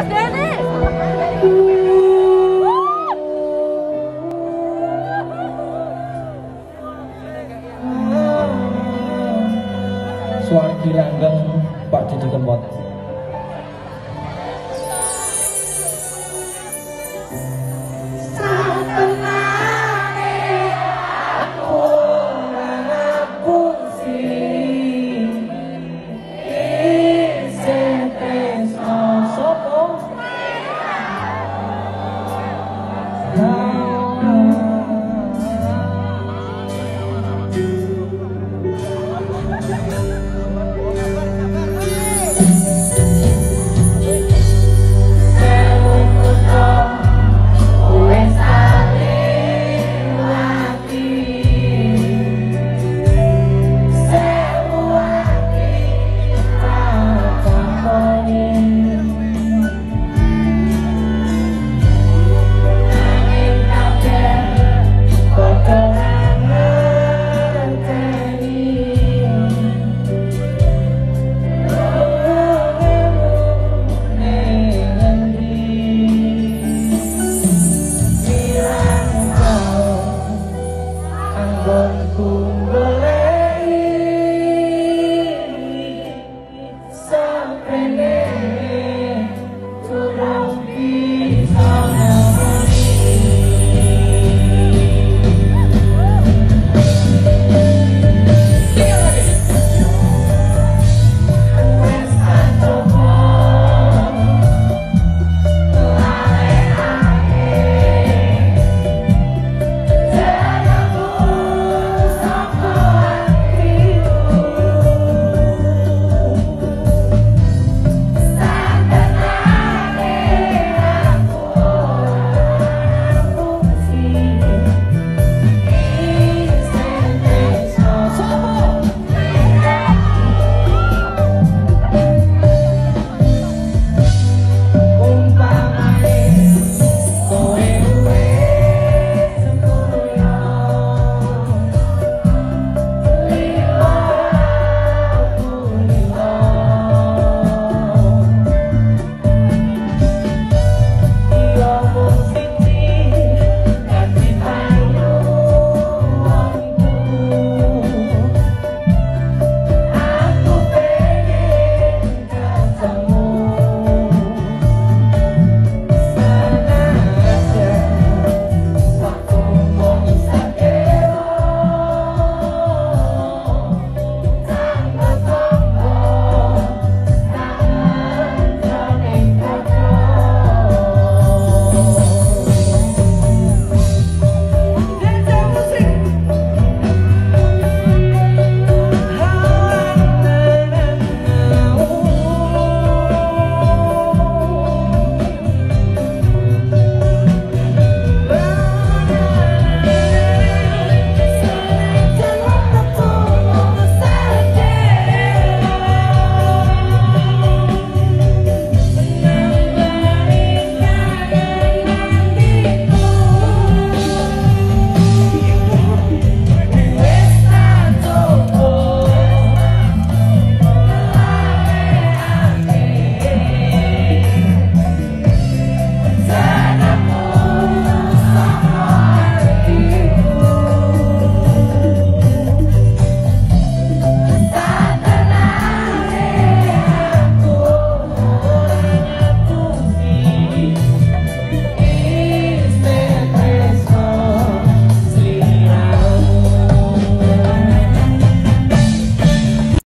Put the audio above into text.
Mas Denny. Suara Pak Didi Kempot